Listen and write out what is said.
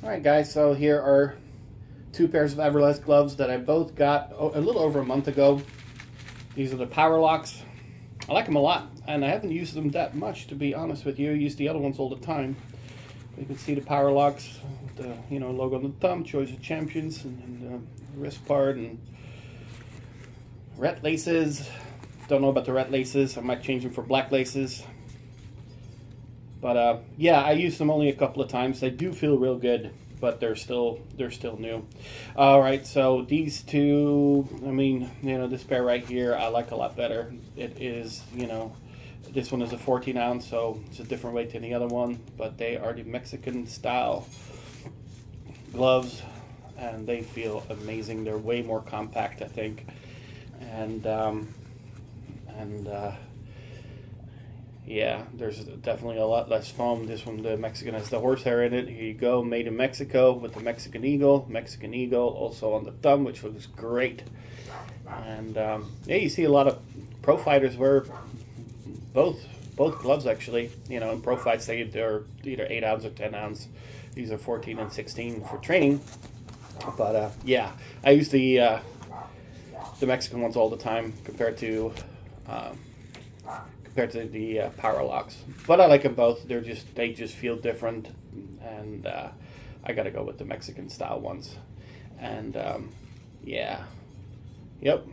All right, guys. So here are two pairs of Everlast gloves that I both got a little over a month ago. These are the Powerlocks. I like them a lot, and I haven't used them that much, to be honest with you. I use the other ones all the time. You can see the Powerlocks, the you know logo on the thumb, Choice of Champions, and, and uh, wrist part, and red laces. Don't know about the red laces. I might change them for black laces. But uh, yeah, I used them only a couple of times. They do feel real good, but they're still they're still new. All right, so these two, I mean, you know, this pair right here, I like a lot better. It is, you know, this one is a 14 ounce, so it's a different weight than the other one, but they are the Mexican style gloves, and they feel amazing. They're way more compact, I think, and um, and. Uh, yeah, there's definitely a lot less foam. This one, the Mexican has the horsehair in it. Here you go, made in Mexico with the Mexican eagle. Mexican eagle also on the thumb, which looks great. And um, yeah, you see a lot of pro fighters wear both both gloves actually. You know, in pro fights they are either eight ounce or ten ounce. These are 14 and 16 for training. But uh, yeah, I use the uh, the Mexican ones all the time compared to. Um, compared to the uh, Powerlocks. But I like them both. They're just they just feel different, and uh, I got to go with the Mexican style ones. And um, yeah, yep.